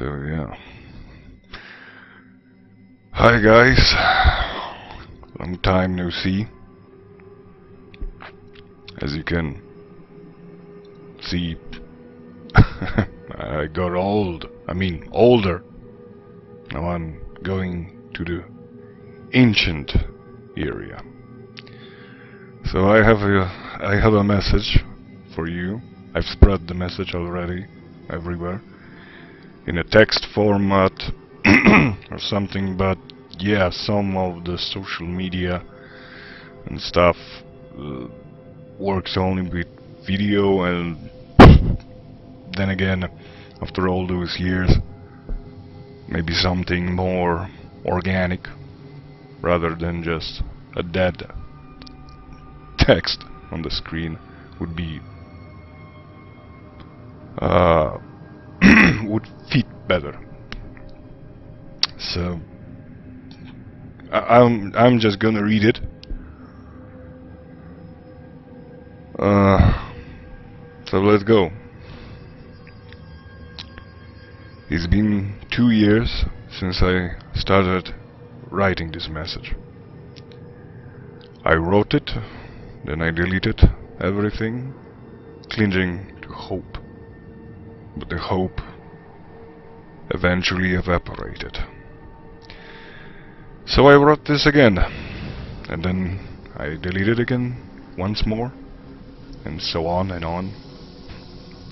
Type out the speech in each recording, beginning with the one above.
So yeah. Hi guys. Long time no see. As you can see, I got old. I mean, older. Now I'm going to the ancient area. So I have a I have a message for you. I've spread the message already everywhere in a text format or something but yeah some of the social media and stuff uh, works only with video and then again after all those years maybe something more organic rather than just a dead text on the screen would be uh, would fit better. So I I'm I'm just gonna read it. Uh, so let's go. It's been two years since I started writing this message. I wrote it, then I deleted everything, clinging to hope. But the hope eventually evaporated. So I wrote this again, and then I deleted again once more, and so on and on,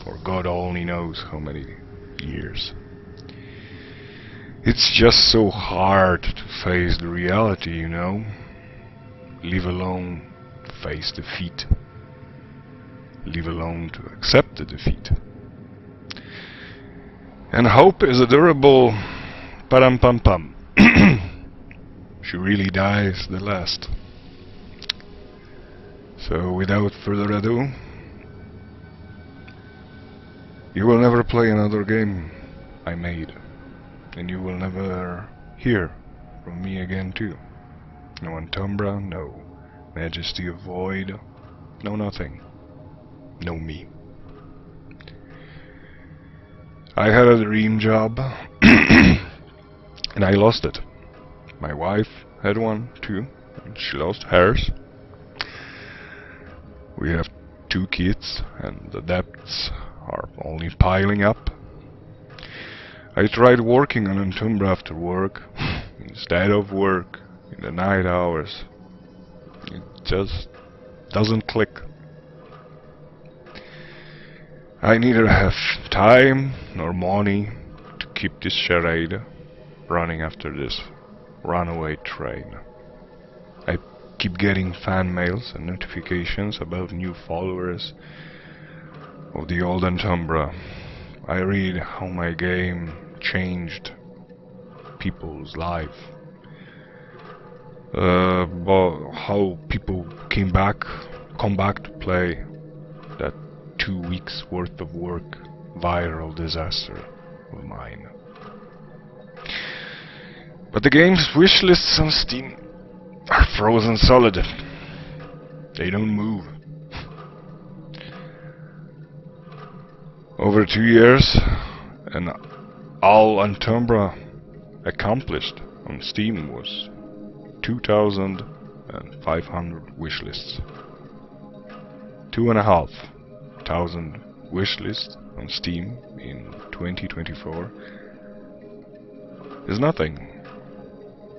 for God only knows how many years. It's just so hard to face the reality, you know, leave alone face defeat, leave alone to accept the defeat. And hope is a durable param pam pam. she really dies the last. So without further ado, you will never play another game I made. And you will never hear from me again too. No Antumbra, no Majesty of Void, no nothing. No me. I had a dream job and I lost it. My wife had one too, and she lost hers. We have two kids and the debts are only piling up. I tried working on Antumbra after work, instead of work, in the night hours. It just doesn't click. I neither have time nor money to keep this charade running after this runaway train. I keep getting fan mails and notifications about new followers of the old Antumbra. I read how my game changed people's life. Uh, how people came back, come back to play that two weeks worth of work viral disaster of mine. But the game's wishlists on Steam are frozen solid. They don't move. Over two years, and all Antumbra accomplished on Steam was 2,500 wishlists. Two and a half thousand wishlists on Steam in 2024 is nothing.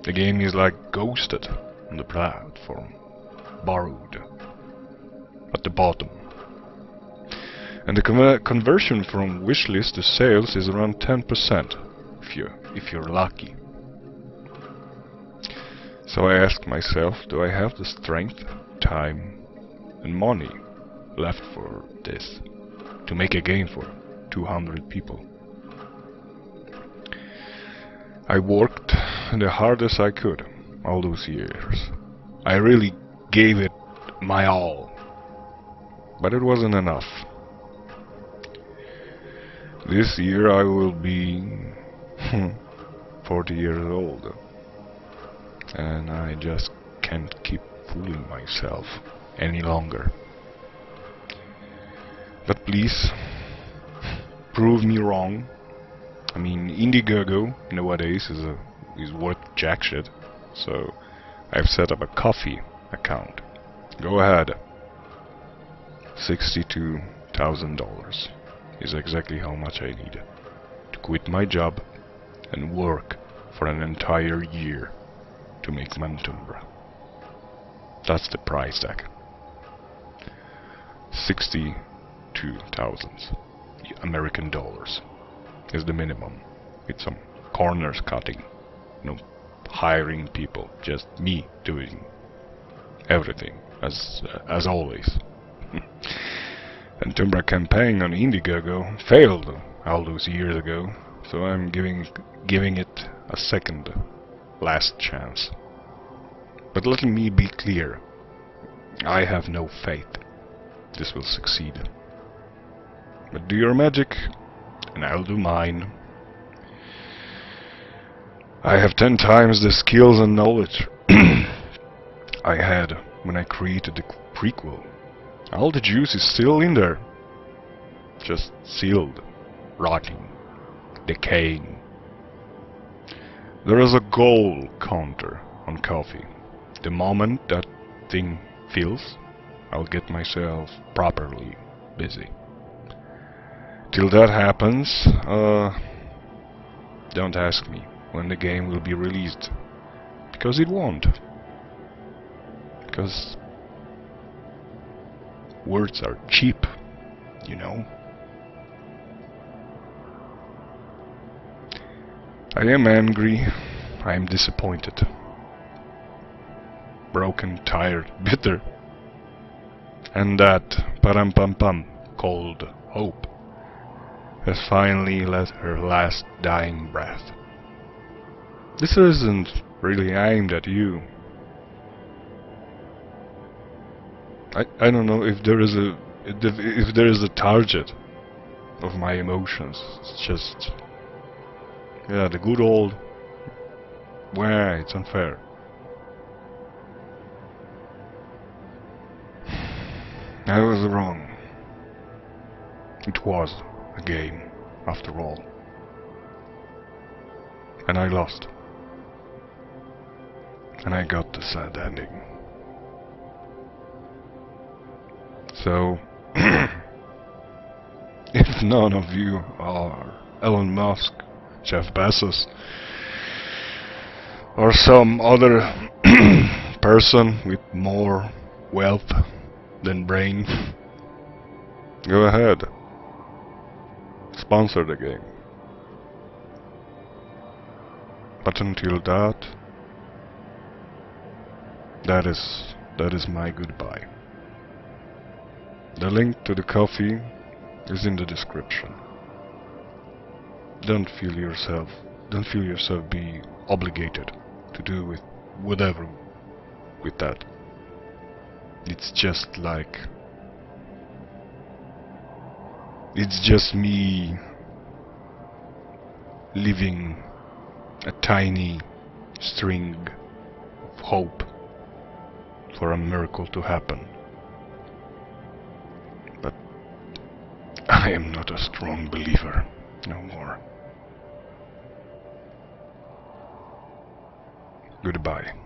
The game is like ghosted on the platform, borrowed at the bottom. And the conver conversion from wishlist to sales is around 10% if you if you're lucky. So I ask myself, do I have the strength, time and money left for this to make a game for 200 people? I worked the hardest I could all those years. I really gave it my all. But it wasn't enough. This year I will be hmm, 40 years old. And I just can't keep fooling myself any longer. But please, prove me wrong. I mean, Indiegogo nowadays is a is worth jack shit. So, I've set up a Ko-fi account. Go ahead. Sixty-two thousand dollars is exactly how much I need to quit my job and work for an entire year to make Antumbra. That's the price tag. Sixty Two thousands, American dollars is the minimum. It's some corners cutting, no hiring people, just me doing everything, as, uh, as always. Antumbra campaign on Indiegogo failed all those years ago, so I'm giving, giving it a second last chance. But let me be clear, I have no faith this will succeed. But do your magic, and I'll do mine. I have ten times the skills and knowledge I had when I created the prequel. All the juice is still in there. Just sealed, rotting, decaying. There is a goal counter on Ko-fi. The moment that thing fills, I'll get myself properly busy. Till that happens, uh, don't ask me when the game will be released. Because it won't. Because words are cheap, you know. I am angry, I am disappointed. Broken, tired, bitter. And that param pam pam called hope has finally let her last dying breath. This isn't really aimed at you. I I don't know if there is a if there is a target of my emotions. It's just yeah, the good old where it's unfair. I was wrong. It was a game, after all. And I lost and I got the sad ending. So, if none of you are Elon Musk, Jeff Bezos, or some other person with more wealth than brain, go ahead. Sponsor the game. But until that, that is that is my goodbye. The link to the Ko-fi is in the description. Don't feel yourself don't feel yourself be obligated to do with whatever with that. It's just like it's just me living a tiny string of hope for a miracle to happen. But I am not a strong believer no more. Goodbye.